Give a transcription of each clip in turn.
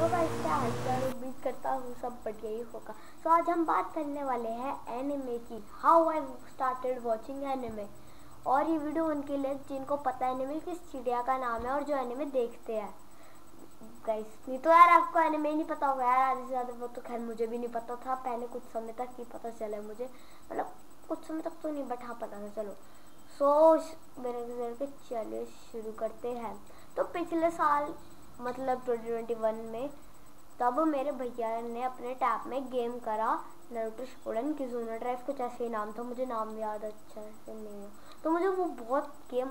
Hello guys क्या उम्मीद करता हूँ सब बढ़िया ही होगा। तो आज हम बात करने वाले हैं एनिमे की how I started watching anime और ये वीडियो उनके लिए, जिनको पता है एनिमे किस चिड़िया का नाम है और जो एनिमे देखते हैं। गाइस नहीं तो यार आपको एनिमे नहीं पता होगा यार आधे से ज़्यादा वो तो खैर मुझे भी नहीं पता था, पहले कुछ समय तक ही पता चला मुझे। मतलब कुछ समय तक तो नहीं बट हाँ पता था, चलो। सो मेरे के चलिए शुरू करते हैं। तो पिछले साल मतलब 2021 में, तब मेरे भैया ने अपने टैब में गेम करा नरुटो शिपुडन किजूना ड्राइव कुछ ऐसे ही नाम था, मुझे नाम याद अच्छा से नहीं है। तो मुझे वो बहुत गेम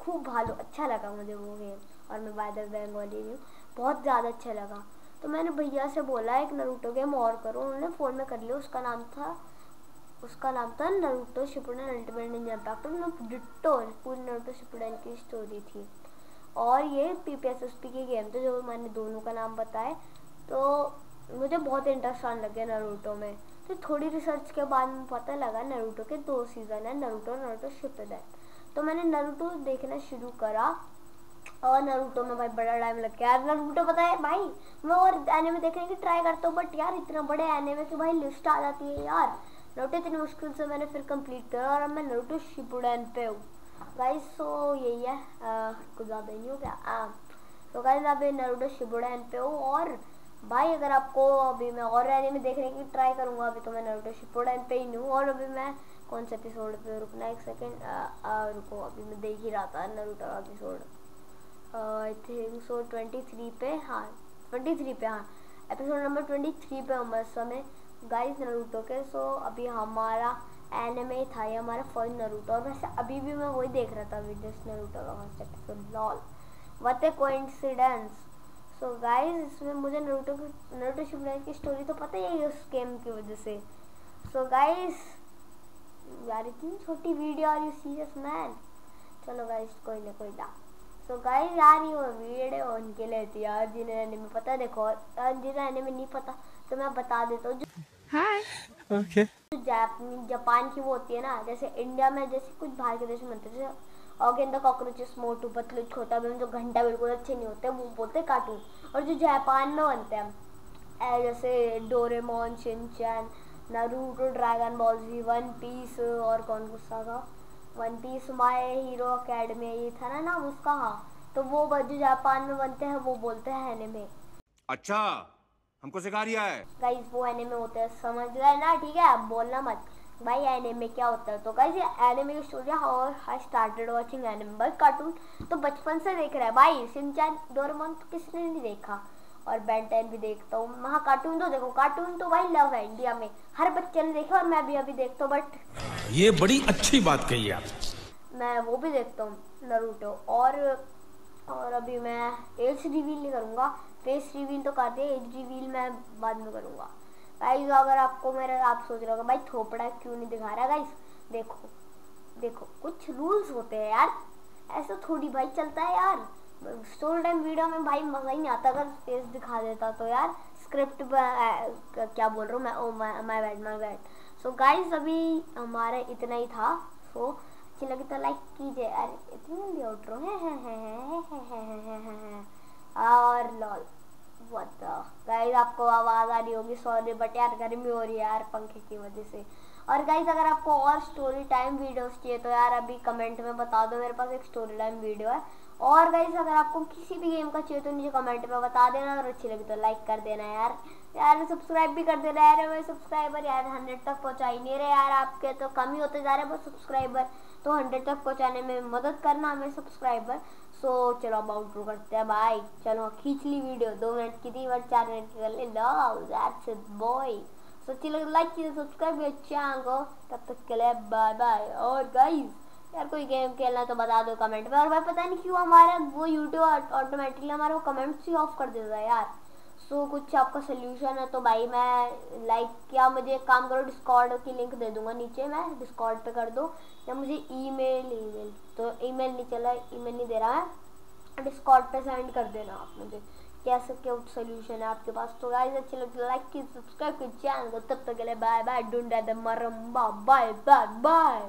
खूब भालो अच्छा लगा मुझे वो गेम और मैं बाय द बंगाली हूँ, बहुत ज़्यादा अच्छा लगा। तो मैंने भैया से बोला, एक नरूटो गेम और करो। उन्होंने फ़ोन में कर लिया, उसका नाम था, उसका नाम था Naruto Shippuden ultimate ninja impact ditto पूरी नरूटो शिपुडन की स्टोरी थी। और ये P P S S P के गेम थे, जो मैंने दोनों का नाम बताए तो मुझे बहुत इंटरेस्ट आने लगे नरूटो में। तो थोड़ी रिसर्च के बाद में पता लगा नरूटो के दो सीज़न है नरूटो नरूटो शिपदेन तो मैंने नरूटो देखना शुरू करा, और नरूटो में भाई बड़ा टाइम लग गया। यार नरूटो पता है भाई, मैं और एनिमे देखने की ट्राई करता हूँ बट यार इतना बड़े एनिमे की भाई लिस्ट आ जाती है यार। नरूटो इतनी मुश्किल से मैंने फिर कंप्लीट करा, और अब मैं नरूटो शिपुडेन पे हूँ। है कुछ ज़्यादा नहीं हो गया। तो गाइस, आप नरूडो शिबुडन पे हो, और भाई, अगर आपको अभी मैं और एनिमे देखने की ट्राई करूँगा, अभी तो मैं नरूडो शिबुडन पे ही हूँ, और अभी मैं कौन से एपिसोड पे रुकना एक सेकेंड रुको, अभी मैं देख ही रहा था Naruto episode I think so twenty three पे हाँ ट्वेंटी थ्री पे हाँ एपिसोड नंबर ट्वेंटी थ्री पे हूँ बस समय गाइस नरूटो के सो अभी हमारा एनिमे था ये हमारा फ़र्स्ट नरूटो और वैसे अभी भी मैं वही देख रहा था वीडियोस नरूटो का first episode lol what a coincidence so guys इसमें मुझे नरूटो की नरूटो शिपरेन की स्टोरी तो पता ही है उस गेम की वजह से. सो so गाइस यार इतनी छोटी video are you serious man चलो गाइस कोई ना कोई ना. सो so गाइस यार ये वीडियो उनके लिए थी यार जिन्हें एनिमे पता देखो जिन्हें एनिमे नहीं पता तो मैं बता देता हूँ हाय ओके जापान की वो होती है ना, जैसे इंडिया में जैसे कुछ बाहर के देश में बनते हैं ऑर्गेन कॉकरोचेस मोटू पतलू छोटा भी जो घंटा बिल्कुल अच्छे नहीं होते, वो बोलते कार्टून और जो जापान में बनते हैं जैसे Doraemon Shinchan Naruto Dragon Ball Z One Piece और कौन गुस्सा था? One Piece My Hero Academia ये था ना नाम उसका हाँ. तो वो जो जापान में बनते हैं, वो बोलते हैं एनिमे अच्छा। हमको सिखा रिया है। गाइस वो एनिमे होते हैं समझ गए ना? ठीक है आप बोलना मत। भाई एनिमे क्या होता है? तो गाइस ये एनिमे की स्टोरी और आई स्टार्टेड वाचिंग एनिमे भाई कार्टून तो बचपन से देख रहा है। भाई सिंचैन डोरेमोन तो किसने नहीं देखा? और बेंटेन भी देखता हूँ। वहाँ कार्टून तो देखो कार्टून तो भाई लव है इंडिया में। हर बच्चे ने देखा और मैं भी अभी देखता हूँ बट ये बड़ी अच्छी बात कही आप मैं वो भी देखता हूँ नरूटो और और अभी मैं एज रिवील नहीं करूँगा। फेस रिवील तो कर दे एज रिवील मैं बाद में करूँगा गाइस अगर आपको मेरा आप सोच रहे हो भाई थोपड़ा क्यों नहीं दिखा रहा गाइस देखो देखो कुछ रूल्स होते हैं यार ऐसा थोड़ी भाई चलता है यार स्टोरी टाइम वीडियो में भाई मज़ा ही नहीं आता अगर फेस दिखा देता तो यार स्क्रिप्ट क्या बोल रहा हूँ मैं my bad my bad so guys अभी हमारा इतना ही था सो अच्छी लगी तो लाइक कीजिए अरे इतनी जल्दी आउटरो है है है है है है है है है और लॉल गाइस आपको आवाज़ आ रही होगी सॉरी बट यार गर्मी हो रही है यार पंखे की वजह से। और गाइज़ अगर आपको और स्टोरी टाइम वीडियोस चाहिए तो यार अभी कमेंट में बता दो, मेरे पास एक स्टोरी टाइम वीडियो है। और गाइज़ अगर आपको किसी भी गेम का चाहिए तो नीचे कमेंट में बता देना और अच्छी लगी तो लाइक कर देना यार। यार सब्सक्राइब भी कर देना यार मैं सब्सक्राइबर यार हंड्रेड तक पहुँचा ही नहीं रहे यार आपके तो कम ही होते जा रहे हैं बस सब्सक्राइबर तो हंड्रेड तक पहुँचाने में मदद करना हमें सब्सक्राइबर सो चलो अब आउटरो करते हैं बाय चलो, खींच ली वीडियो दो मिनट की थी बट चार मिनट की कर ले। दैट्स इट बॉय सो चलो लाइक कीजिए सब्सक्राइब चैनल को तब तक के लिए बाय बाय और गाइस यार कोई गेम खेलना तो बता दो कमेंट में। और भाई पता नहीं क्यों हमारा वो यूट्यूब ऑटोमेटिकली हमारा वो कमेंट्स ही ऑफ़ कर देता है यार। सो so, कुछ आपका सोल्यूशन है तो भाई मैं लाइक क्या मुझे एक काम करो डिस्कॉर्ड की लिंक दे दूँगा नीचे मैं। डिस्कॉर्ड पे कर दो। या मुझे ईमेल ईमेल तो ईमेल नहीं चला ईमेल नहीं दे रहा है डिस्कॉर्ड पे सेंड कर देना आप मुझे। कैसे क्या सोल्यूशन है आपके पास। तो गाइस अच्छे लगते लाइक की सब्सक्राइब की चैनल को तब तक के लिए बाय बाय डोंट मरम बाय बाय बाय